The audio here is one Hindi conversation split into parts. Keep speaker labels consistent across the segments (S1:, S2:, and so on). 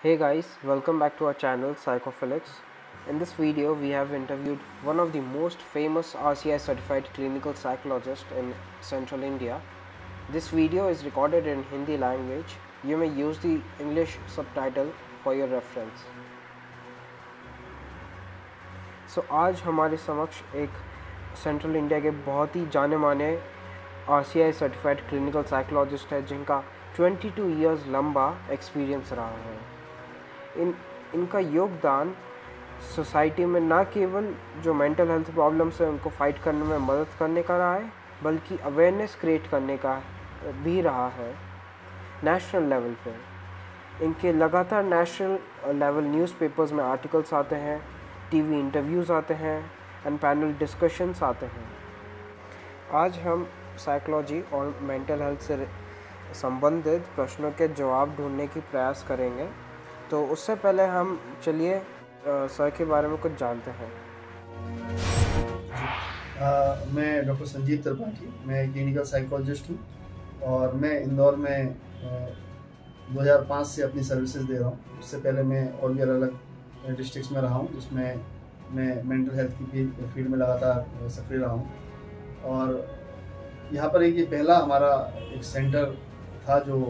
S1: Hey guys, welcome back to our channel Psychophilics. In this video, we have interviewed one of the most famous RCI certified clinical psychologists in central India. This video is recorded in Hindi language. You may use the English subtitle for your reference. so, आज हमारे समक्ष एक सेंट्रल इंडिया के बहुत ही जाने माने R C I certified clinical psychologist है जिनका 22 इयर्स लंबा एक्सपीरियंस रहा है इन, इनका योगदान सोसाइटी में ना केवल जो मेंटल हेल्थ प्रॉब्लम्स है, उनको फाइट करने में मदद करने का रहा है, बल्कि अवेयरनेस क्रिएट करने का भी रहा है नेशनल लेवल पे। इनके लगातार नेशनल लेवल न्यूज़पेपर्स में आर्टिकल्स आते हैं टीवी इंटरव्यूज़ आते हैं एंड पैनल डिस्कशंस आते हैं। आज हम साइकोलॉजी और मेंटल हेल्थ से संबंधित प्रश्नों के जवाब ढूँढने की प्रयास करेंगे। तो उससे पहले हम चलिए सर के बारे में कुछ जानते हैं।
S2: आ, मैं डॉक्टर संजीव त्रिपाठी मैं क्लिनिकल साइकोलॉजिस्ट हूँ और मैं इंदौर में आ, 2005 से अपनी सर्विसेज़ दे रहा हूँ। उससे पहले मैं और भी अलग अलग डिस्ट्रिक्ट्स में रहा हूँ जिसमें मैं मेंटल हेल्थ की फ़ील्ड में लगातार सक्रिय रहा हूँ। और यहाँ पर एक ये पहला हमारा एक सेंटर था जो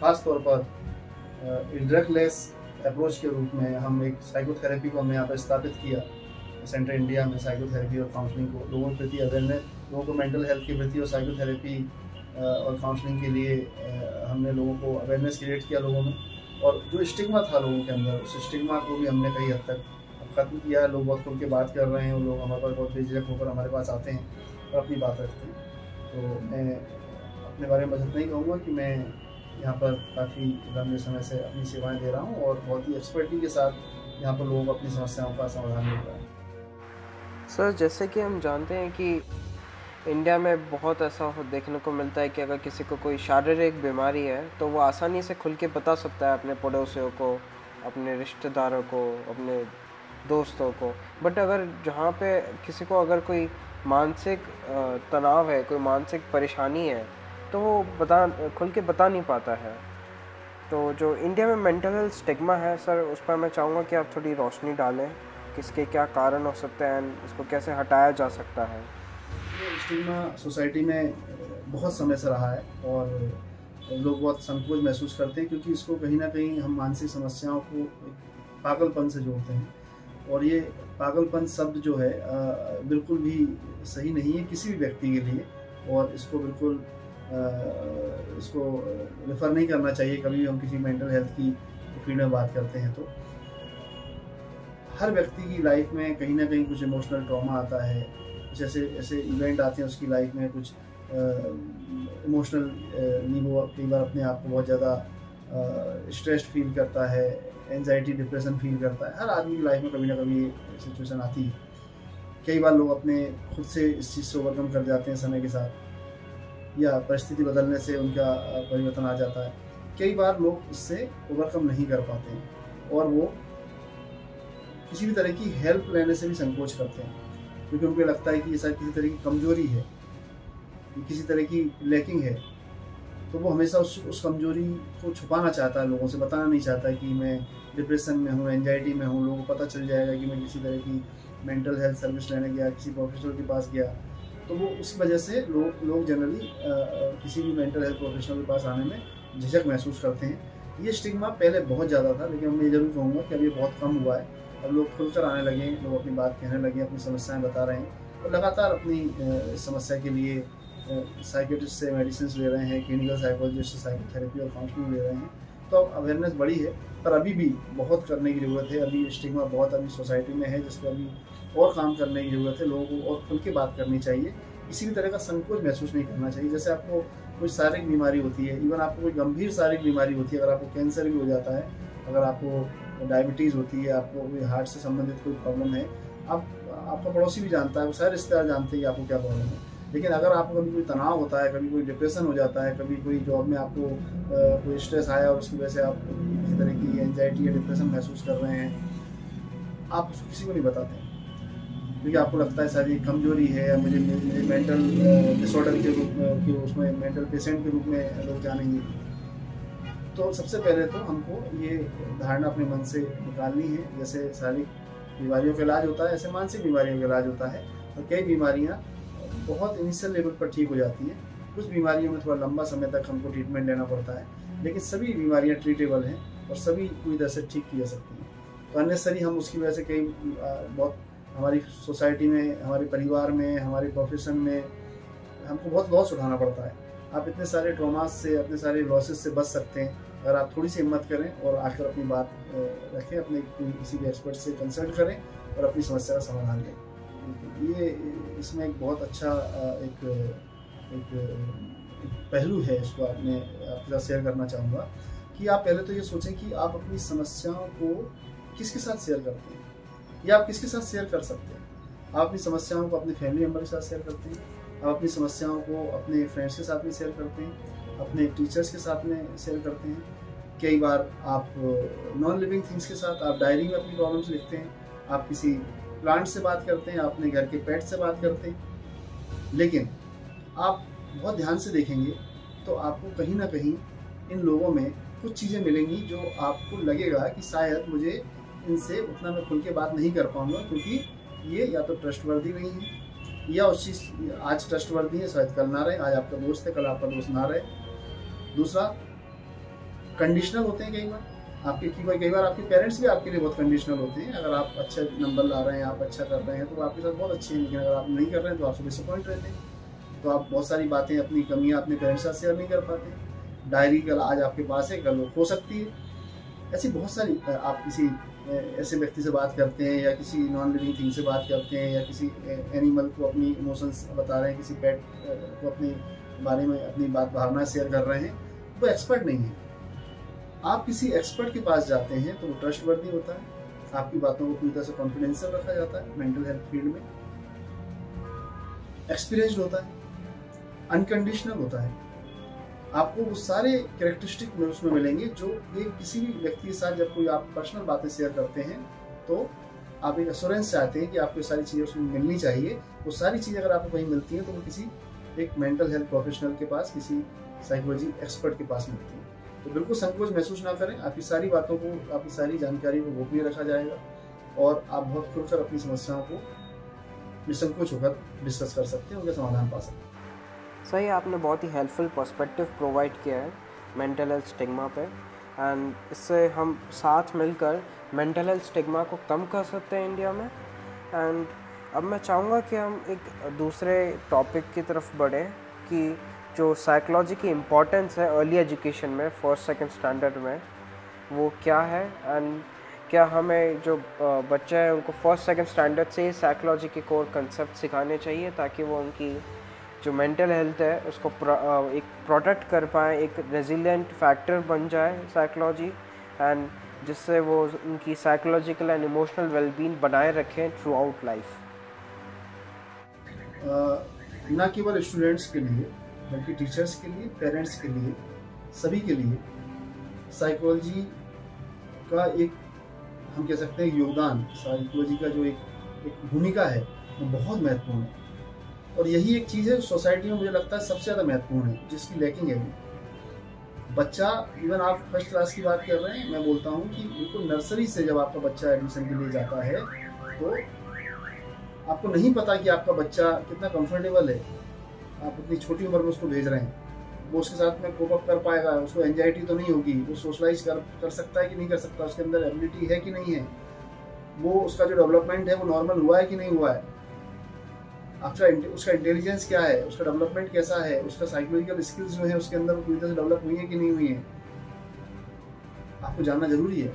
S2: ख़ास तौर पर ड्रगलेस अप्रोच के रूप में हम एक साइकोथेरेपी को हमने यहाँ पर स्थापित किया सेंटर इंडिया में साइकोथेरेपी और काउंसलिंग को, लोगों के प्रति अवेयरनेस लोगों को मेंटल हेल्थ के प्रति और साइकोथेरेपी और काउंसलिंग के लिए हमने लोगों को अवेयरनेस क्रिएट किया लोगों में। और जो स्टिग्मा था लोगों के अंदर, उस स्टिग्मा को भी हमने कई हद तक ख़त्म किया है। लोग बहुत खुल के बात कर रहे हैं और लोग हमारे पास बहुत बेझिझक होकर हमारे पास आते हैं और अपनी बात रखते हैं। तो मैं अपने बारे में बस नहीं कहूँगा कि मैं यहाँ पर काफ़ी लंबे समय से अपनी सेवाएँ दे रहा हूँ और बहुत ही एक्सपर्टी के साथ यहाँ पर लोगों अपनी समस्याओं का समाधान मिल रहा है।
S1: सर, जैसे कि हम जानते हैं कि इंडिया में बहुत ऐसा देखने को मिलता है कि अगर किसी को कोई शारीरिक बीमारी है तो वो आसानी से खुल के बता सकता है अपने पड़ोसियों को, अपने रिश्तेदारों को, अपने दोस्तों को। बट अगर जहाँ पे किसी को अगर कोई मानसिक तनाव है, कोई मानसिक परेशानी है तो वो बता, खुल के बता नहीं पाता है। तो जो इंडिया में मेंटल हेल्थ स्टिग्मा है सर उस पर मैं चाहूँगा कि आप थोड़ी रोशनी डालें, किसके क्या कारण हो सकते हैं, इसको कैसे हटाया जा सकता है।
S2: स्टिग्मा सोसाइटी में बहुत समय से रहा है और लोग बहुत संकोच महसूस करते हैं क्योंकि इसको कहीं ना कहीं हम मानसिक समस्याओं को पागलपन से जोड़ते हैं। और ये पागलपन शब्द जो है बिल्कुल भी सही नहीं है किसी भी व्यक्ति के लिए और इसको बिल्कुल इसको रेफ़र नहीं करना चाहिए। कभी भी हम किसी मेंटल हेल्थ की फ़ील्ड में बात करते हैं तो। हर व्यक्ति की लाइफ में कहीं ना कहीं कुछ इमोशनल ट्रॉमा आता है। कुछ ऐसे ऐसे इवेंट आते हैं उसकी लाइफ में कुछ इमोशनल वो कई बार अपने आप को बहुत ज़्यादा स्ट्रेस्ड फील करता है एनजाइटी डिप्रेशन फील करता है। हर आदमी की लाइफ में कभी ना कभी सिचुएशन आती है। कई बार लोग अपने खुद से इस चीज़ से ओवरकम कर जाते हैं समय के साथ। या परिस्थिति बदलने से उनका परिवर्तन आ जाता है। कई बार लोग इससे ओवरकम नहीं कर पाते हैं और वो किसी भी तरह की हेल्प लेने से भी संकोच करते हैं। क्योंकि उनको लगता है कि शायद किसी तरह की कमज़ोरी है किसी तरह की लैकिंग है तो वो हमेशा उस उस कमज़ोरी को छुपाना चाहता है, लोगों से बताना नहीं चाहता कि मैं डिप्रेशन में हूँ एनजाइटी में हूँ, लोगों को पता चल जाएगा कि मैं किसी तरह की मेंटल हेल्थ सर्विस लेने गया, किसी प्रोफेशनल के पास गया। तो वो उस वजह से लोग लोग जनरली किसी भी मेंटल हेल्थ प्रोफेशनल के पास आने में झिझक महसूस करते हैं। ये स्टिग्मा पहले बहुत ज़्यादा था, लेकिन मैं ये ज़रूर कहूँगा कि अब ये बहुत कम हुआ है। अब लोग खुलकर आने लगे लोग अपनी बात कहने लगे अपनी समस्याएँ बता रहे हैं और लगातार अपनी समस्या के लिए साइकेट्रिस्ट से मेडिसिन ले रहे हैं क्लिनिकल साइकोलॉजिस्ट से साइकोथेरेपी और काउंसलिंग ले रहे हैं। तो अब अवेयरनेस बढ़ी है, पर अभी भी बहुत करने की ज़रूरत है। अभी स्टिग्मा बहुत अभी सोसाइटी में है जिस पर अभी और काम करने की ज़रूरत है, लोगों को और खुल के बात करनी चाहिए। किसी भी तरह का संकोच महसूस नहीं करना चाहिए। जैसे आपको कोई शारीरिक बीमारी होती है, इवन आपको कोई गंभीर शारीरिक बीमारी होती है, अगर आपको कैंसर भी हो जाता है, अगर आपको डायबिटीज़ होती है, आपको कोई हार्ट से संबंधित कोई प्रॉब्लम है, आप, आपका पड़ोसी भी जानता है सारे रिश्तेदार जानते हैं कि आपको क्या प्रॉब्लम है। लेकिन अगर आपको कभी कोई तनाव होता है, कभी कोई डिप्रेशन हो जाता है, कभी कोई जॉब में आपको कोई स्ट्रेस आया और उसकी वजह से आप किसी तरह की एनजाइटी या डिप्रेशन महसूस कर रहे हैं, आप उसको किसी को नहीं बताते। क्योंकि आपको लगता है सारी कमज़ोरी है या मुझे मुझे मेंटल डिसऑर्डर के रूप में, कि उसमें मेंटल पेशेंट के रूप में लोग जानेंगे। तो सबसे पहले तो हमको ये धारणा अपने मन से निकालनी है। जैसे शारीरिक बीमारियों का इलाज होता है, ऐसे मानसिक बीमारियों का इलाज होता है। और कई बीमारियाँ बहुत इनिशियल लेवल पर ठीक हो जाती हैं। कुछ बीमारियों में थोड़ा लंबा समय तक हमको ट्रीटमेंट लेना पड़ता है। लेकिन सभी बीमारियाँ ट्रीटेबल हैं और सभी पूरी तरह से ठीक की जा सकती हैं। तो अननेसरी हम उसकी वजह से कई बहुत हमारी सोसाइटी में हमारे परिवार में हमारे प्रोफेशन में हमको बहुत लॉस उठाना पड़ता है। आप इतने सारे ट्रोमास से अपने सारे लॉसेस से बच सकते हैं। अगर आप थोड़ी सी हिम्मत करें और आकर अपनी बात रखें अपने किसी भी एक्सपर्ट से कंसल्ट करें और अपनी समस्या का समाधान लें। ये इसमें एक बहुत अच्छा एक एक, एक पहलू है इसको आपने आपके साथ शेयर करना चाहूँगा कि आप पहले तो ये सोचें कि आप अपनी समस्याओं को किसके साथ शेयर करते हैं? या आप किसके साथ शेयर कर सकते हैं? आप अपनी समस्याओं को अपने फैमिली मेंबर के साथ शेयर करते हैं। आप अपनी समस्याओं को अपने फ्रेंड्स के साथ में शेयर करते हैं। अपने टीचर्स के साथ में शेयर करते हैं। कई बार आप नॉन लिविंग थिंग्स के साथ आप डायरी में अपनी प्रॉब्लम्स लिखते हैं। आप किसी प्लांट से बात करते हैं अपने घर के पेट से बात करते हैं। लेकिन आप बहुत ध्यान से देखेंगे तो आपको कहीं ना कहीं इन लोगों में कुछ चीज़ें मिलेंगी जो आपको लगेगा कि शायद मुझे इनसे उतना मैं खुल के बात नहीं कर पाऊँगा, क्योंकि ये या तो ट्रस्टवर्दी नहीं है, या उस चीज़, आज ट्रस्टवर्दी है, शायद कल ना रहे, आज आपका दोस्त है, कल आपका दोस्त ना रहे। दूसरा कंडीशनल होते हैं कई बार। आपके की कई बार आपके पेरेंट्स भी आपके लिए बहुत कंडीशनल होते हैं। अगर आप अच्छे नंबर ला रहे हैं, आप अच्छा कर रहे हैं तो आपके साथ बहुत अच्छे हैं, लेकिन अगर आप नहीं कर रहे हैं तो आपसे डिसअपॉइंट रहते हैं। तो आप बहुत सारी बातें, अपनी कमियाँ अपने पेरेंट्स साथ शेयर नहीं कर पाते। डायरी कल आज आपके पास है, कल हो सकती है। ऐसी बहुत सारी आप किसी ऐसे व्यक्ति से बात करते हैं या किसी नॉन लिविंग थिंग से बात करते हैं या किसी एनिमल को अपनी इमोशंस बता रहे हैं, किसी पेट को अपने बारे में अपनी बात, भावना शेयर कर रहे हैं, वो एक्सपर्ट नहीं है। आप किसी एक्सपर्ट के पास जाते हैं तो वो ट्रस्ट वर्दी होता है, आपकी बातों को पूरी तरह से कॉन्फिडेंशियल रखा जाता है मेंटल हेल्थ फ़ील्ड में। एक्सपीरियंस्ड होता है अनकंडीशनल होता है। आपको वो सारे कैरेक्टरिस्टिक उसमें मिलेंगे जो ये किसी भी व्यक्ति के साथ जब कोई आप पर्सनल बातें शेयर करते हैं तो आप एक एश्योरेंस चाहते हैं कि आपको सारी चीज़ें उसमें मिलनी चाहिए। वो सारी चीज़ें अगर आपको कहीं मिलती हैं तो वो किसी एक मेंटल हेल्थ प्रोफेशनल के पास, किसी साइकोलॉजी एक्सपर्ट के पास मिलती है। तो बिल्कुल संकोच महसूस ना करें। आपकी सारी बातों को, आपकी सारी जानकारी को गोपनीय रखा जाएगा और आप बहुत खुलकर अपनी समस्याओं को निसंकोच होकर डिस्कस कर सकते हैं, उनका समाधान पा सकते हैं।
S1: सही, आपने बहुत ही हेल्पफुल पर्सपेक्टिव प्रोवाइड किया है मेंटल हेल्थ स्टिग्मा पे। एंड इससे हम साथ मिलकर मेंटल हेल्थ स्टिग्मा को कम कर सकते हैं इंडिया में। एंड अब मैं चाहूँगा कि हम एक दूसरे टॉपिक की तरफ़ बढ़ें कि जो साइकोलॉजी की इम्पोर्टेंस है अर्ली एजुकेशन में फ़र्स्ट सेकंड स्टैंडर्ड में, वो क्या है? एंड क्या हमें जो बच्चे हैं उनको फ़र्स्ट सेकंड स्टैंडर्ड से ही साइकोलॉजी के कोर कंसेप्ट सिखाने चाहिए ताकि वो उनकी जो मेंटल हेल्थ है, उसको एक प्रोटेक्ट कर पाए, एक रेजिलेंट फैक्टर बन जाए साइकोलॉजी एंड जिससे वो उनकी साइकोलॉजिकल एंड इमोशनल वेलबींग बनाए रखें थ्रू आउट लाइफ
S2: न केवल स्टूडेंट्स के लिए, बल्कि टीचर्स के लिए पेरेंट्स के लिए, सभी के लिए साइकोलॉजी का एक, हम कह सकते हैं योगदान साइकोलॉजी का जो एक एक भूमिका है, वो बहुत महत्वपूर्ण है। और यही एक चीज़ है सोसाइटी में मुझे लगता है सबसे ज़्यादा महत्वपूर्ण है, जिसकी लैकिंग है बच्चा इवन आप फ़र्स्ट क्लास की बात कर रहे हैं, मैं बोलता हूँ कि बिल्कुल नर्सरी से जब आपका बच्चा एडमिशन के लिए जाता है तो आपको नहीं पता कि आपका बच्चा कितना कंफर्टेबल है। आप इतनी छोटी उम्र में उसको भेज रहे हैं। वो उसके साथ में कोप अप कर पाएगा, उसको एंजाइटी तो नहीं होगी, वो सोशलाइज कर कर सकता है कि नहीं कर सकता, उसके अंदर एबिलिटी है कि नहीं है। वो उसका जो डेवलपमेंट है, वो नॉर्मल हुआ है कि नहीं हुआ है? आपका उसका इंटेलिजेंस क्या है? उसका डेवलपमेंट कैसा है? उसका साइकोलॉजिकल स्किल्स जो है, उसके अंदर पूरी तरह से डेवलप हुई है कि नहीं हुई है? आपको जानना ज़रूरी है।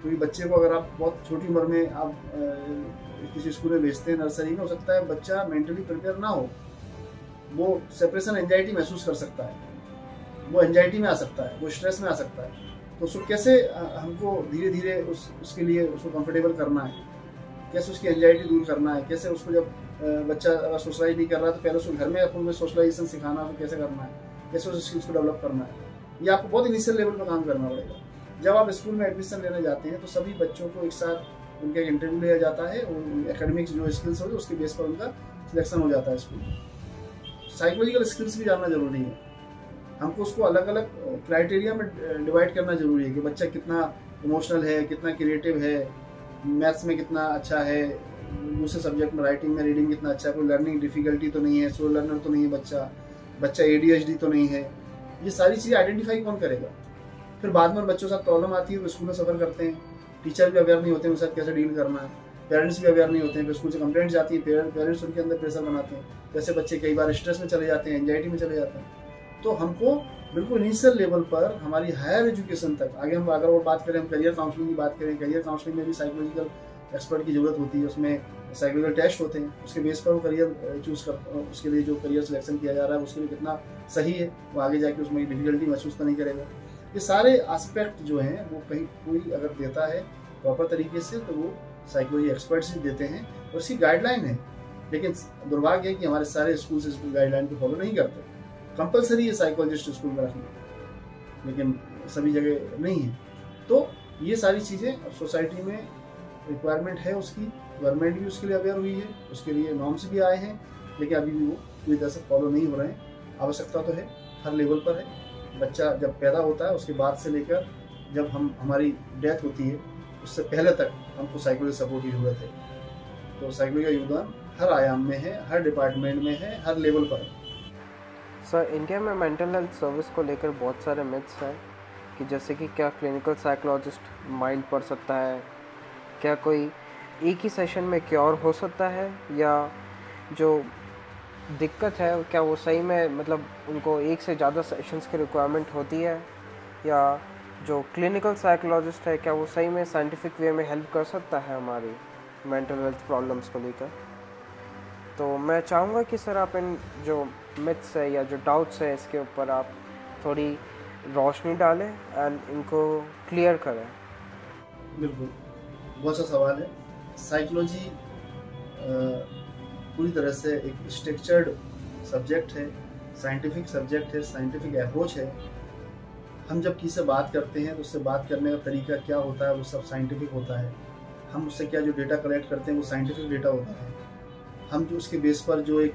S2: क्योंकि तो बच्चे को अगर आप बहुत छोटी उम्र में आप किसी स्कूल में भेजते हैं नर्सरी में, हो सकता है बच्चा मेंटली प्रिपेयर ना हो। वो सेपरेशन एंजाइटी महसूस कर सकता है। वो एंजाइटी में आ सकता है, वो स्ट्रेस में आ सकता है। तो उसको कैसे हमको धीरे धीरे उस, उसके लिए उसको कंफर्टेबल करना है? कैसे उसकी एंजाइटी दूर करना है? कैसे उसको जब बच्चा अगर सोशलाइज नहीं कर रहा है तो पहले उसको घर में अपन सोशलाइजेशन सिखाना उसको कैसे करना है, कैसे उस स्किल्स को डेवलप करना है। ये आपको बहुत इनिशियल लेवल पर काम करना पड़ेगा। जब आप स्कूल में एडमिशन लेने जाते हैं तो सभी बच्चों को एक साथ उनका एक इंटरव्यू लिया जाता है और एकेडमिक्स जो स्किल्स होगी, उसके बेस पर उनका सिलेक्शन हो जाता है स्कूल में। साइकोलॉजिकल स्किल्स भी जानना ज़रूरी है। हमको उसको अलग अलग क्राइटेरिया में डिवाइड करना ज़रूरी है कि बच्चा कितना इमोशनल है, कितना क्रिएटिव है मैथ्स में कितना अच्छा है दूसरे सब्जेक्ट में राइटिंग में रीडिंग कितना अच्छा है, कोई लर्निंग डिफिकल्टी तो नहीं है स्लो लर्नर तो नहीं है बच्चा बच्चा ए तो नहीं है। ये सारी चीज़ें आइडेंटिफाई कौन करेगा? फिर बाद में बच्चों के साथ प्रॉब्लम आती है, वो स्कूल में सफ़र करते हैं। टीचर भी अवेयर नहीं होते हैं उनके साथ कैसे डील करना है। पेरेंट्स भी अवेयर नहीं होते हैं, फिर स्कूल से कंप्लेंट जाती है पेरेंट्स उनके अंदर प्रेशर बनाते हैं। जैसे बच्चे कई बार स्ट्रेस में चले जाते हैं एंजाइटी में चले जाते हैं। तो हमको बिल्कुल इनिशियल लेवल पर हमारी हायर एजुकेशन तक, आगे हम अगर और बात करें, हम करियर काउंसलिंग की बात करें करियर काउंसलिंग में भी साइकोलॉजिकल एक्सपर्ट की ज़रूरत होती है, उसमें साइकोलॉजिकल टेस्ट होते हैं, उसके बेस पर वो करियर चूज़ कर उसके लिए जो करियर सिलेक्शन किया जा रहा है, उसके लिए कितना सही है, वो आगे जाके उसमें डिफिकल्टी महसूस तो नहीं करेगा। ये सारे एस्पेक्ट जो हैं, वो कहीं, कोई अगर देता है प्रॉपर तरीके से तो वो साइकोलॉजी एक्सपर्ट्स ही देते हैं और इसकी गाइडलाइन है। लेकिन दुर्भाग्य है कि हमारे सारे स्कूल इस गाइडलाइन को फॉलो नहीं करते। कंपलसरी है साइकोलॉजिस्ट स्कूल में रखना, लेकिन सभी जगह नहीं है। तो ये सारी चीज़ें सोसाइटी में रिक्वायरमेंट है उसकी। गवर्नमेंट भी उसके लिए अवेयर हुई है, उसके लिए नॉर्म्स भी आए हैं, लेकिन अभी भी वो पूरी तरह से फॉलो नहीं हो रहे हैं। आवश्यकता तो है, हर लेवल पर है। बच्चा जब पैदा होता है, उसके बाद से लेकर जब हम, हमारी डेथ होती है, उससे पहले तक हमको साइकोलॉजी सपोर्ट की ज़रूरत है। तो साइकोलॉजी का योगदान हर आयाम में है, हर डिपार्टमेंट में है, हर लेवल पर है।
S1: सर इंडिया में मेंटल हेल्थ सर्विस को लेकर बहुत सारे मिथ्स हैं कि जैसे कि क्या क्लिनिकल साइकोलॉजिस्ट माइंड पढ़ सकता है क्या कोई एक ही सेशन में क्योर हो सकता है? या जो दिक्कत है, क्या वो सही में मतलब उनको एक से ज़्यादा सेशंस की रिक्वायरमेंट होती है? या जो क्लिनिकल साइकोलॉजिस्ट है, क्या वो सही में साइंटिफिक वे में हेल्प कर सकता है हमारी मेंटल हेल्थ प्रॉब्लम्स को लेकर? तो मैं चाहूँगा कि सर आप इन जो मिथ्स है या जो डाउट्स है, इसके ऊपर आप थोड़ी रोशनी डालें एंड इनको क्लियर करें।
S2: बिल्कुल। बहुत सा सवाल है। साइकोलॉजी पूरी तरह से एक स्ट्रक्चर्ड सब्जेक्ट है साइंटिफिक सब्जेक्ट है साइंटिफिक अप्रोच है। हम जब किसी से बात करते हैं तो उससे बात करने का तरीका क्या होता है, वो सब साइंटिफिक होता है। हम उससे क्या जो डेटा कलेक्ट करते हैं, वो साइंटिफिक डेटा होता है। हम जो उसके बेस पर जो एक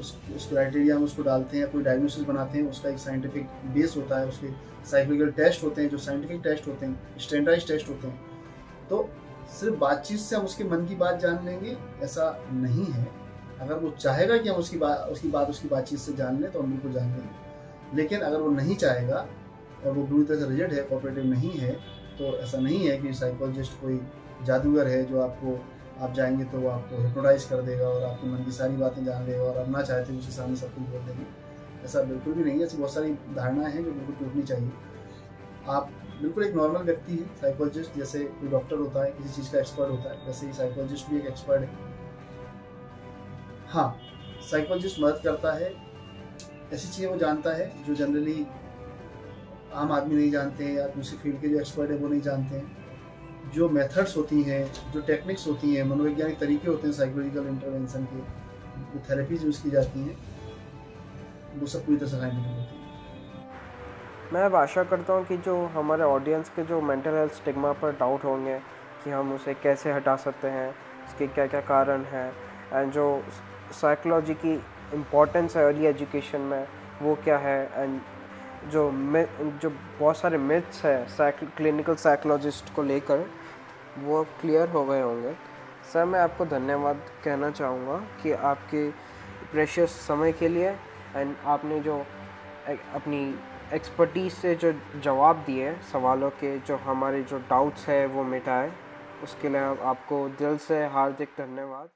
S2: उस उस क्राइटेरिया हम उसको डालते हैं, कोई डायग्नोसिस बनाते हैं, उसका एक साइंटिफिक बेस होता है, उसके साइकोलॉजिकल टेस्ट होते हैं, जो साइंटिफिक टेस्ट होते हैं स्टैंडर्डाइज टेस्ट होते हैं। तो सिर्फ़ बातचीत से हम उसके मन की बात जान लेंगे, ऐसा नहीं है। अगर वो चाहेगा कि हम उसकी बात उसकी बात, उसकी बातचीत से जान लें तो हम बिल्कुल जान लेंगे। लेकिन अगर वो नहीं चाहेगा और वो पूरी तरह से रिज़ल्ट है कोऑपरेटिव नहीं है तो ऐसा नहीं है कि साइकोलॉजिस्ट कोई जादूगर है जो आपको, आप जाएँगे तो वो आपको हिप्नोटाइज कर देगा और आपके मन की सारी बातें जान लेगा और आप ना चाहते उसके सामने सब कुछ बोल देंगे। ऐसा बिल्कुल भी नहीं है। ऐसी बहुत सारी धारणाएँ हैं जो बिल्कुल टूटनी चाहिए। आप बिल्कुल एक नॉर्मल व्यक्ति है साइकोलॉजिस्ट जैसे कोई डॉक्टर होता है, किसी चीज़ का एक्सपर्ट होता है, वैसे ही साइकोलॉजिस्ट भी एक एक्सपर्ट है। हाँ साइकोलॉजिस्ट मदद करता है, ऐसी चीज़ें वो जानता है जो जनरली आम आदमी नहीं जानते हैं या दूसरी फ़ील्ड के जो एक्सपर्ट है वो नहीं जानते हैं। जो मेथड्स होती हैं, जो टेक्निक्स होती हैं, मनोवैज्ञानिक तरीके होते हैं साइकोलॉजिकल इंटरवेंशन के, जो थेरेपीज यूज़ की जाती हैं, वो सब पूरी तरह से साइंटिफिक होती हैं।
S1: मैं अब आशा करता हूँ कि जो हमारे ऑडियंस के जो मेंटल हेल्थ स्टिग्मा पर डाउट होंगे, कि हम उसे कैसे हटा सकते हैं उसके क्या क्या कारण हैं एंड जो साइकोलॉजी की इम्पोर्टेंस है अर्ली एजुकेशन में, वो क्या है एंड जो जो बहुत सारे मिथ्स है क्लिनिकल साइकोलॉजिस्ट को लेकर, वो क्लियर हो गए होंगे। सर मैं आपको धन्यवाद कहना चाहूँगा कि आपके प्रेशियस समय के लिए एंड आपने जो अपनी एक्सपर्टीज से जो जवाब दिए, सवालों के जो हमारे जो डाउट्स है, वो मिटाए। उसके लिए आपको दिल से हार्दिक धन्यवाद।